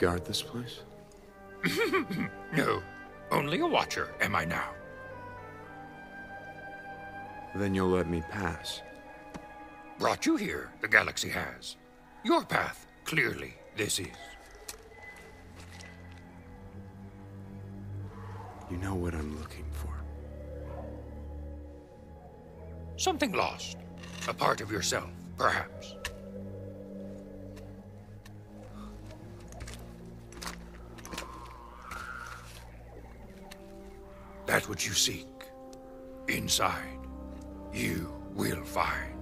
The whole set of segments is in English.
guard this place? no, only a watcher am I now. Then you'll let me pass. Brought you here, the galaxy has. Your path, clearly, this is. You know what I'm looking for. Something lost. A part of yourself, perhaps. That which you seek, inside, you will find.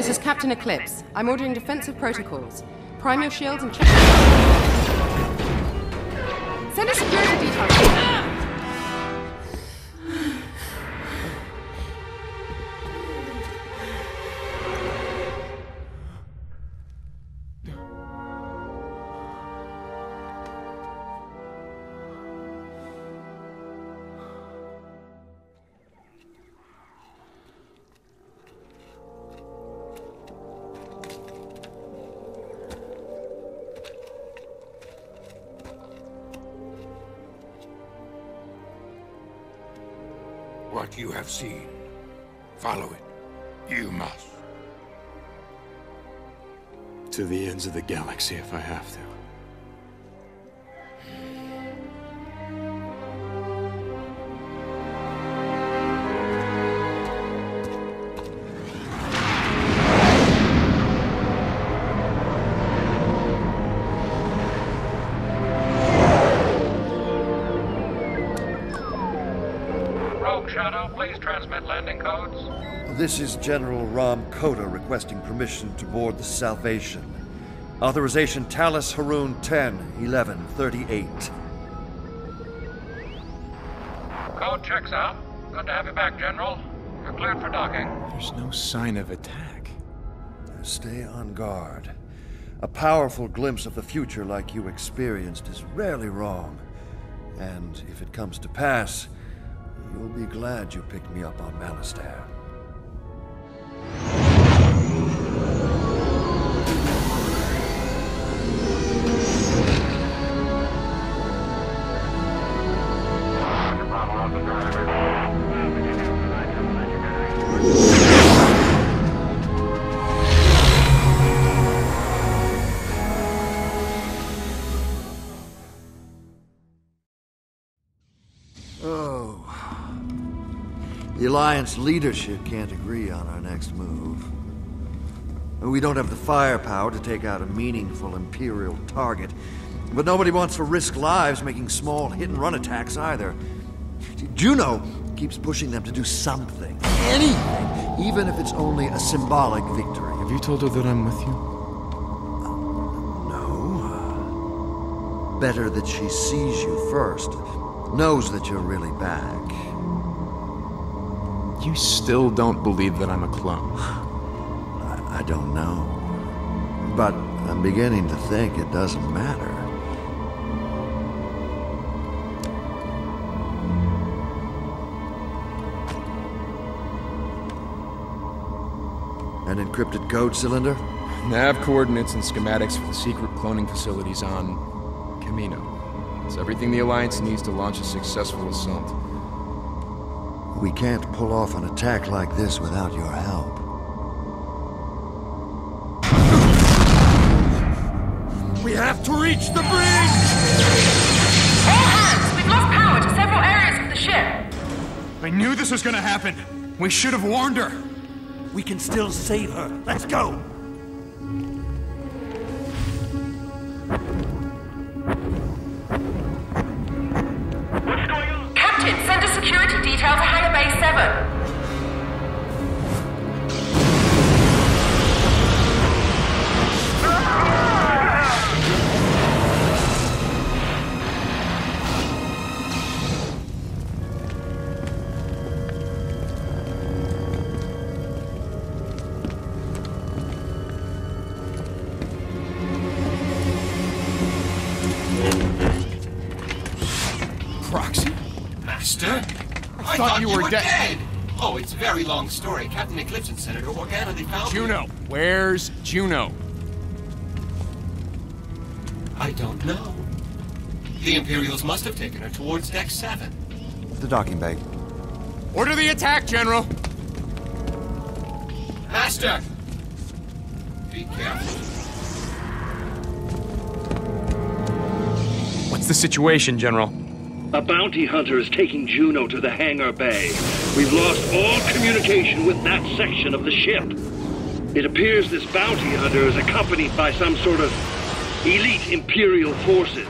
This is Captain Eclipse. I'm ordering defensive protocols. Prime your shields and check. Send a security detail. What you have seen, follow it. You must. To the ends of the galaxy if I have to. This is General Rahm Kota requesting permission to board the Salvation. Authorization Talus Haroon 10 11 38. Code checks out. Good to have you back, General. You're cleared for docking. There's no sign of attack. Stay on guard. A powerful glimpse of the future like you experienced is rarely wrong. And if it comes to pass, you'll be glad you picked me up on Malastare. Alliance leadership can't agree on our next move. We don't have the firepower to take out a meaningful Imperial target, but nobody wants to risk lives making small hit-and-run attacks either. Juno keeps pushing them to do something, anything, even if it's only a symbolic victory. Have you told her that I'm with you? No. Better that she sees you first, knows that you're really back. You still don't believe that I'm a clone. I, don't know. But I'm beginning to think it doesn't matter. An encrypted code cylinder? Nav coordinates and schematics for the secret cloning facilities on Kamino. It's everything the Alliance needs to launch a successful assault. We can't pull off an attack like this without your help. We have to reach the bridge! All hands! We've lost power to several areas of the ship. I knew this was gonna happen. We should have warned her. We can still save her. Let's go! Detail to Hangar Bay 7. Proxy? Master? I thought you were dead. Oh, it's a very long story. Captain Eclipse and Senator Organa, they found me. Juno! Where's Juno? I don't know. The Imperials must have taken her towards Deck 7. The docking bay. Order the attack, General! Master! Be careful. What's the situation, General? A bounty hunter is taking Juno to the hangar bay. We've lost all communication with that section of the ship. It appears this bounty hunter is accompanied by some sort of elite Imperial forces.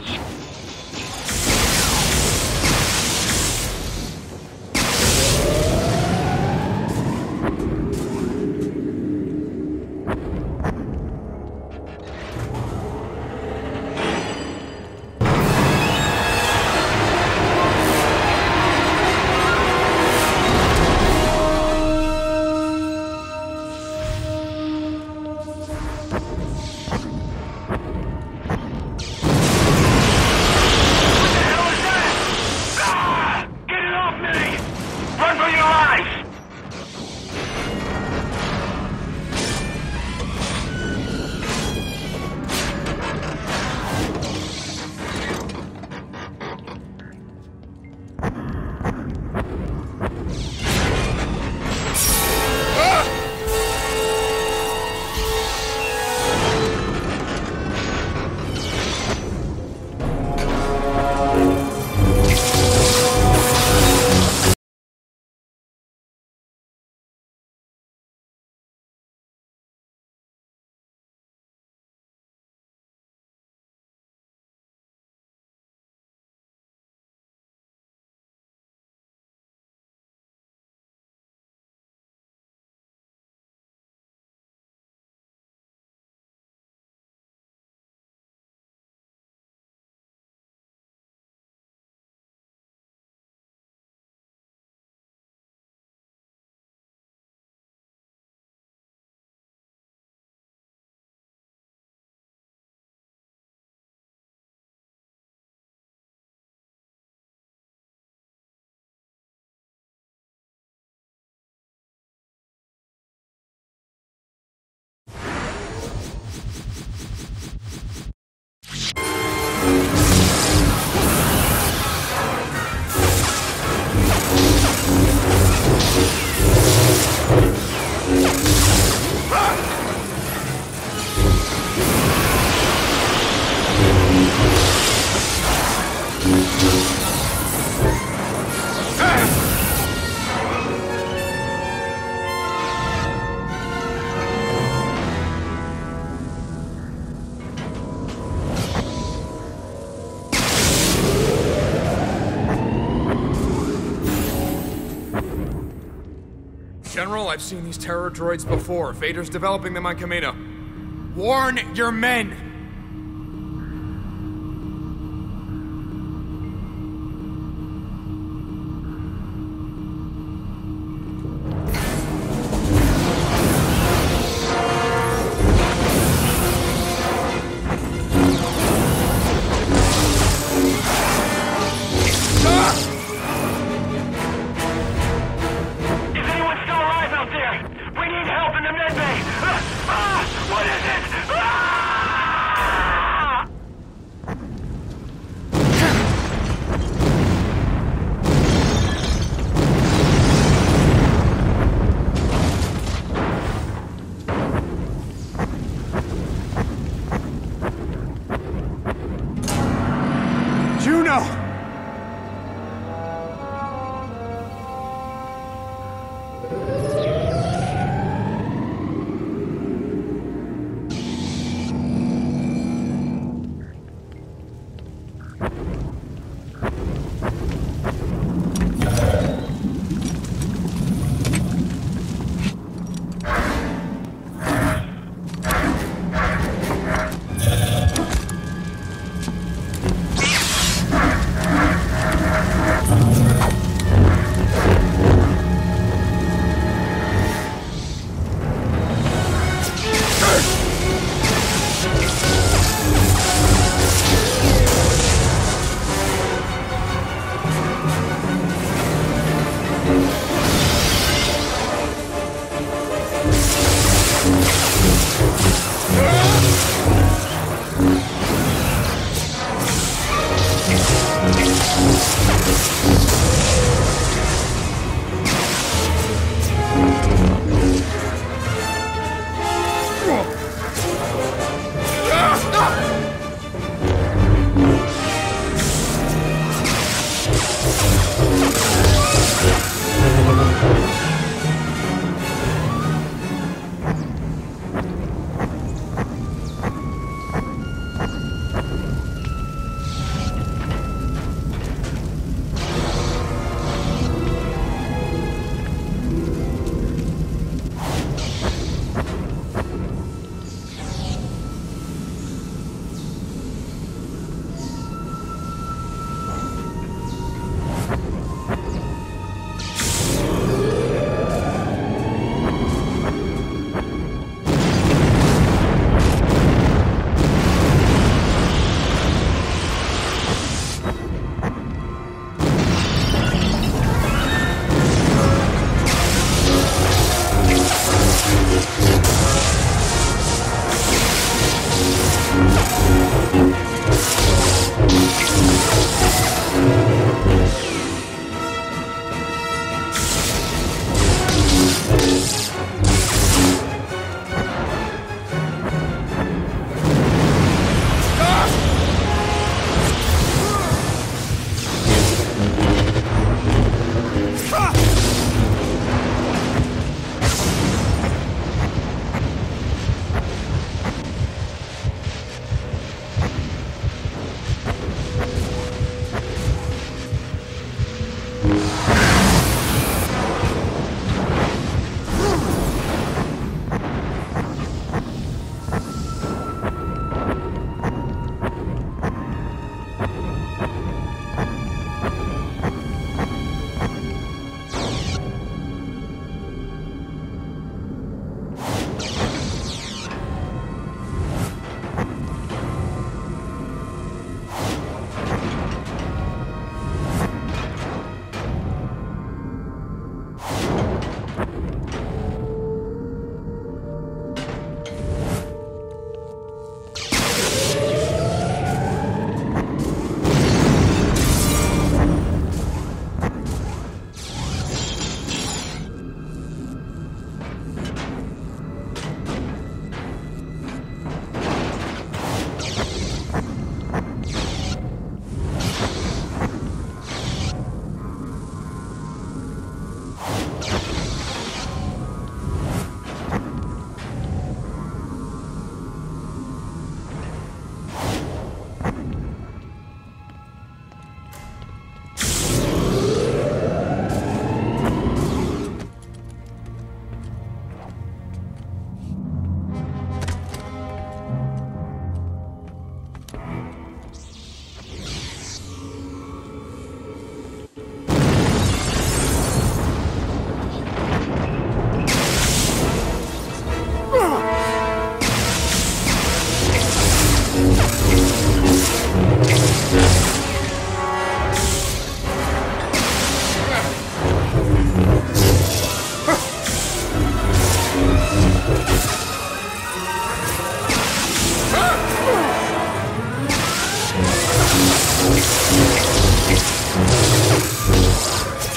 General, I've seen these terror droids before. Vader's developing them on Kamino. Warn your men!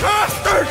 Bastard!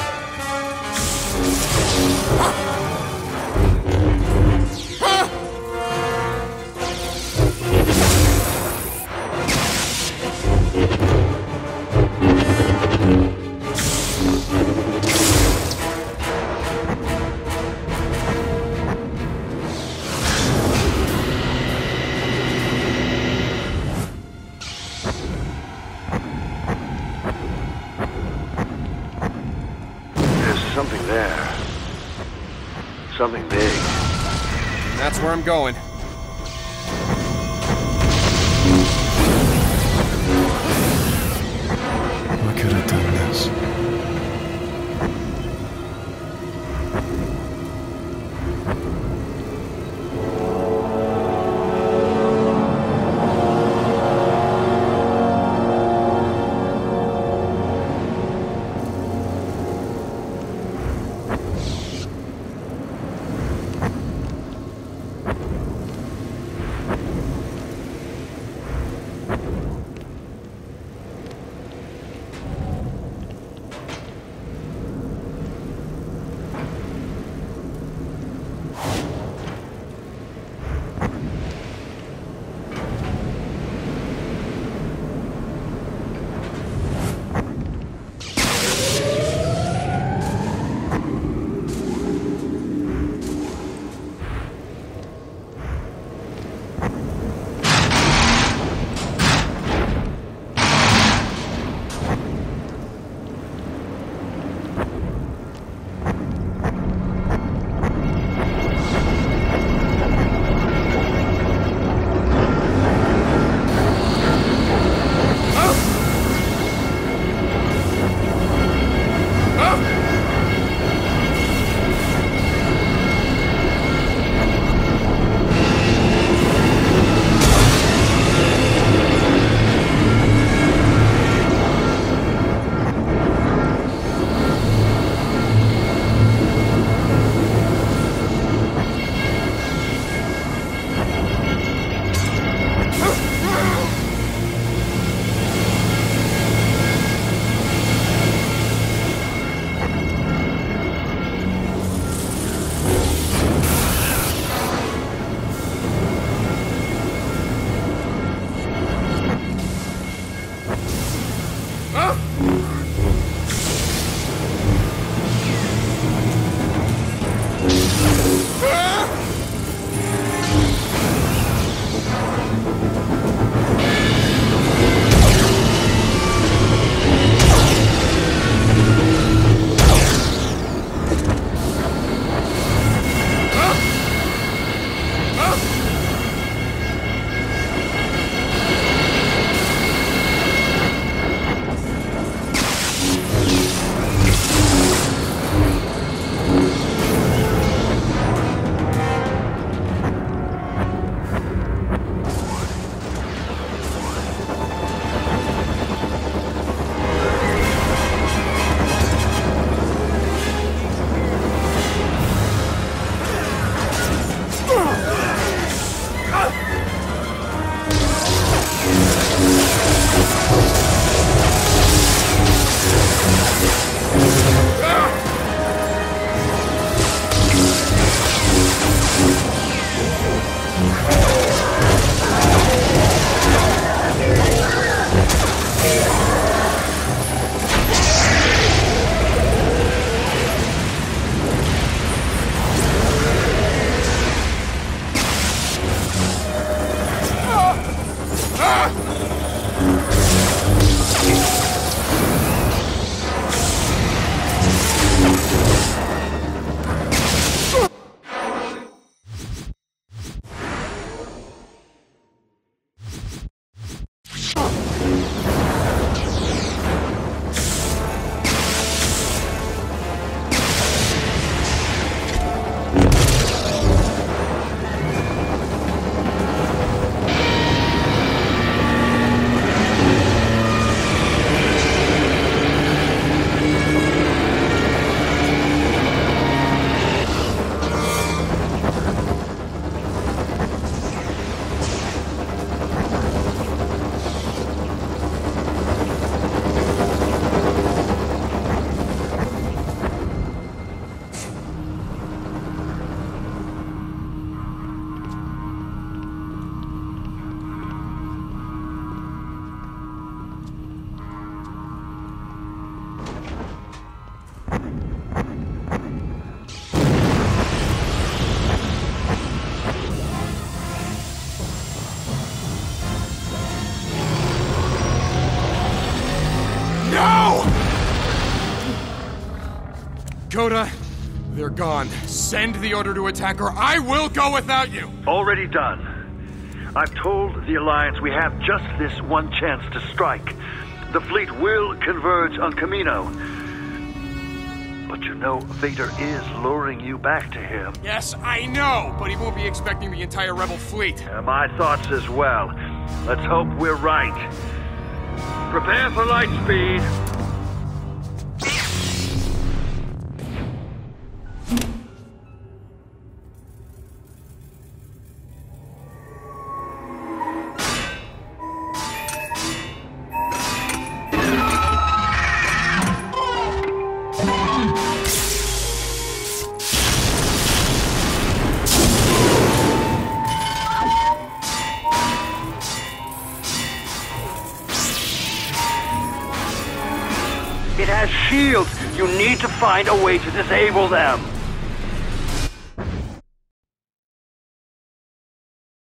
Where I'm going. I could have done this. Dakota, they're gone. Send the order to attack or I will go without you! Already done. I've told the Alliance we have just this one chance to strike. The fleet will converge on Kamino. But you know, Vader is luring you back to him. Yes, I know, but he won't be expecting the entire Rebel fleet. My thoughts as well. Let's hope we're right. Prepare for light speed. Find a way to disable them.